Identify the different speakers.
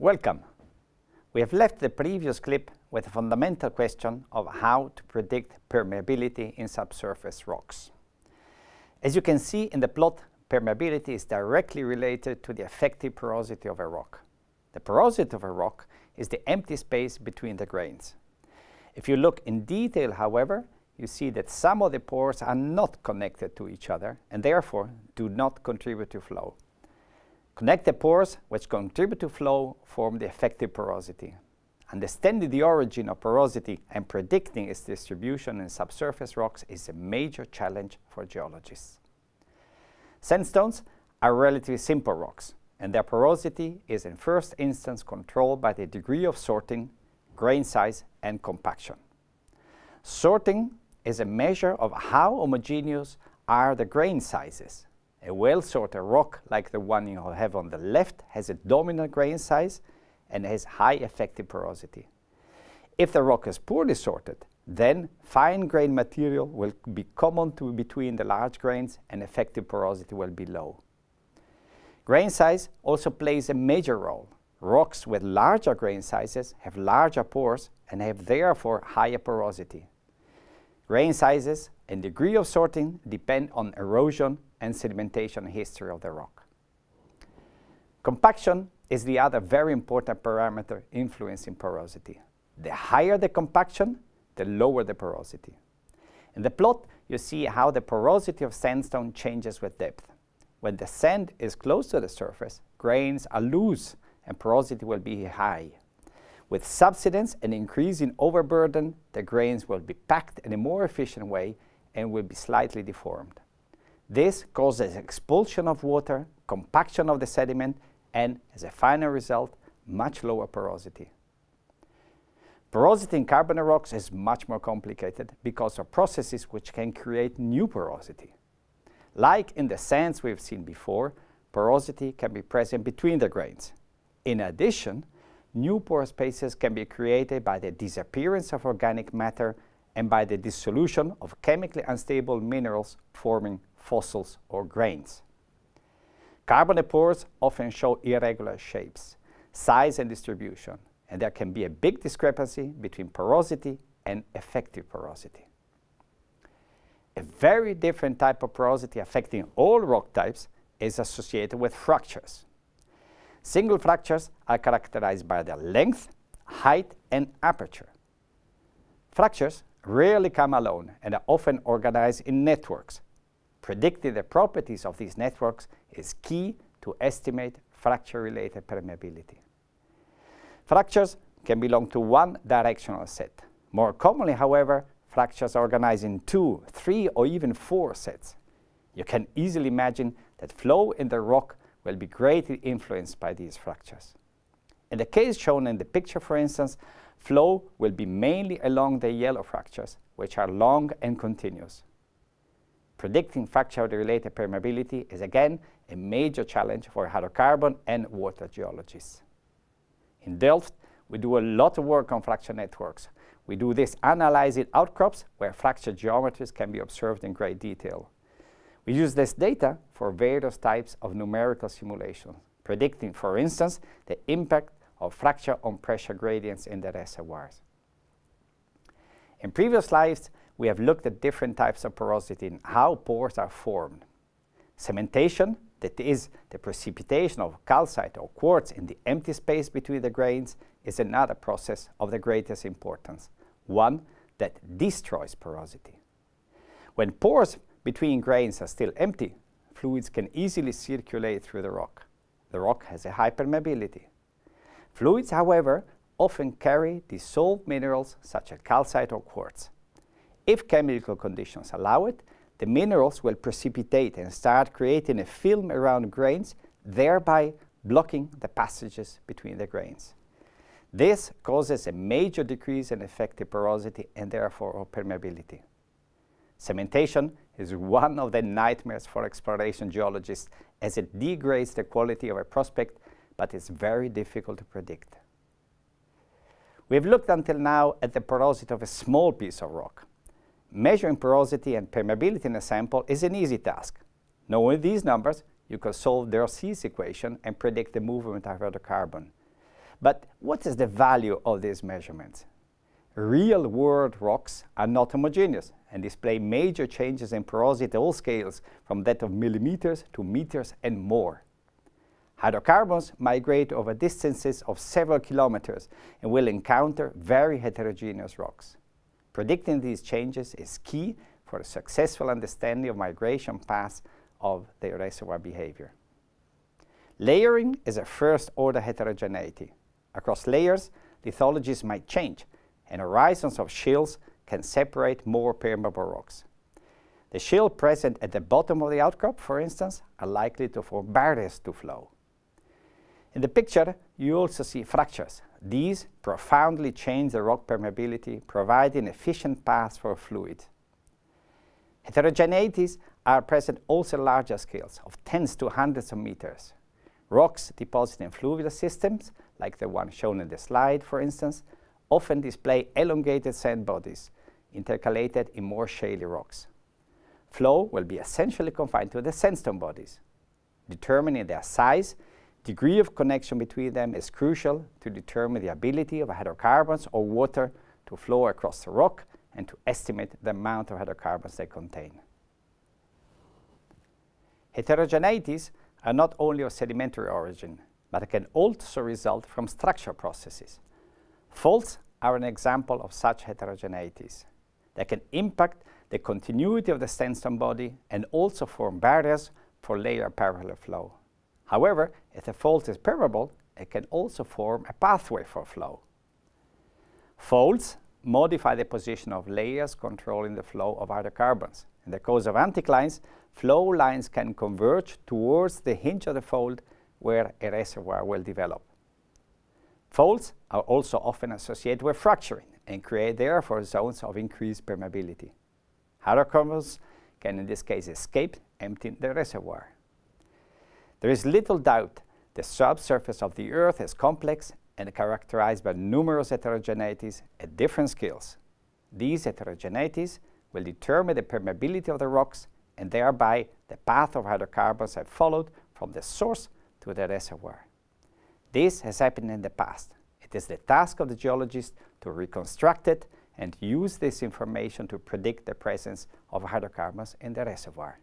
Speaker 1: Welcome. We have left the previous clip with a fundamental question of how to predict permeability in subsurface rocks. As you can see in the plot, permeability is directly related to the effective porosity of a rock. The porosity of a rock is the empty space between the grains. If you look in detail, however, you see that some of the pores are not connected to each other and therefore do not contribute to flow. Connected pores which contribute to flow form the effective porosity. Understanding the origin of porosity and predicting its distribution in subsurface rocks is a major challenge for geologists. Sandstones are relatively simple rocks, and their porosity is in first instance controlled by the degree of sorting, grain size, and compaction. Sorting is a measure of how homogeneous are the grain sizes a well-sorted rock like the one you have on the left has a dominant grain size and has high effective porosity. If the rock is poorly sorted, then fine grain material will be common to between the large grains and effective porosity will be low. Grain size also plays a major role. Rocks with larger grain sizes have larger pores and have therefore higher porosity. Grain sizes and degree of sorting depend on erosion and sedimentation history of the rock. Compaction is the other very important parameter influencing porosity. The higher the compaction, the lower the porosity. In the plot, you see how the porosity of sandstone changes with depth. When the sand is close to the surface, grains are loose and porosity will be high. With subsidence and increase in overburden, the grains will be packed in a more efficient way and will be slightly deformed. This causes expulsion of water, compaction of the sediment, and as a final result, much lower porosity. Porosity in carbonate rocks is much more complicated because of processes which can create new porosity. Like in the sands we've seen before, porosity can be present between the grains. In addition, new pore spaces can be created by the disappearance of organic matter and by the dissolution of chemically unstable minerals forming fossils, or grains. Carbonate pores often show irregular shapes, size and distribution, and there can be a big discrepancy between porosity and effective porosity. A very different type of porosity affecting all rock types is associated with fractures. Single fractures are characterized by their length, height, and aperture. Fractures rarely come alone and are often organized in networks Predicting the properties of these networks is key to estimate fracture-related permeability. Fractures can belong to one directional set. More commonly, however, fractures are organized in two, three, or even four sets. You can easily imagine that flow in the rock will be greatly influenced by these fractures. In the case shown in the picture, for instance, flow will be mainly along the yellow fractures, which are long and continuous. Predicting fracture-related permeability is again a major challenge for hydrocarbon and water geologists. In Delft, we do a lot of work on fracture networks. We do this analyzing outcrops where fracture geometries can be observed in great detail. We use this data for various types of numerical simulations, predicting, for instance, the impact of fracture on pressure gradients in the reservoirs. In previous slides, we have looked at different types of porosity and how pores are formed. Cementation, that is the precipitation of calcite or quartz in the empty space between the grains, is another process of the greatest importance, one that destroys porosity. When pores between grains are still empty, fluids can easily circulate through the rock. The rock has a high permeability. Fluids, however, often carry dissolved minerals such as calcite or quartz. If chemical conditions allow it, the minerals will precipitate and start creating a film around grains, thereby blocking the passages between the grains. This causes a major decrease in effective porosity and therefore permeability. Cementation is one of the nightmares for exploration geologists as it degrades the quality of a prospect, but it's very difficult to predict. We've looked until now at the porosity of a small piece of rock. Measuring porosity and permeability in a sample is an easy task. Knowing these numbers, you can solve Darcy's equation and predict the movement of hydrocarbon. But what is the value of these measurements? Real-world rocks are not homogeneous and display major changes in porosity at all scales, from that of millimeters to meters and more. Hydrocarbons migrate over distances of several kilometers and will encounter very heterogeneous rocks. Predicting these changes is key for a successful understanding of migration paths of the reservoir behavior. Layering is a first-order heterogeneity. Across layers, lithologies might change, and horizons of shales can separate more permeable rocks. The shale present at the bottom of the outcrop, for instance, are likely to form barriers to flow. In the picture, you also see fractures. These profoundly change the rock permeability, providing efficient paths for fluid. Heterogeneities are present also at larger scales of tens to hundreds of meters. Rocks deposited in fluvial systems, like the one shown in the slide, for instance, often display elongated sand bodies intercalated in more shaly rocks. Flow will be essentially confined to the sandstone bodies. Determining their size, degree of connection between them is crucial to determine the ability of hydrocarbons or water to flow across the rock and to estimate the amount of hydrocarbons they contain. Heterogeneities are not only of sedimentary origin, but can also result from structural processes. Faults are an example of such heterogeneities. They can impact the continuity of the sandstone body and also form barriers for layer parallel flow. However, if the fault is permeable, it can also form a pathway for flow. Faults modify the position of layers controlling the flow of hydrocarbons. In the case of anticlines, flow lines can converge towards the hinge of the fault where a reservoir will develop. Faults are also often associated with fracturing and create therefore zones of increased permeability. Hydrocarbons can in this case escape, emptying the reservoir. There is little doubt the subsurface of the Earth is complex and characterized by numerous heterogeneities at different scales. These heterogeneities will determine the permeability of the rocks and thereby the path of hydrocarbons have followed from the source to the reservoir. This has happened in the past. It is the task of the geologist to reconstruct it and use this information to predict the presence of hydrocarbons in the reservoir.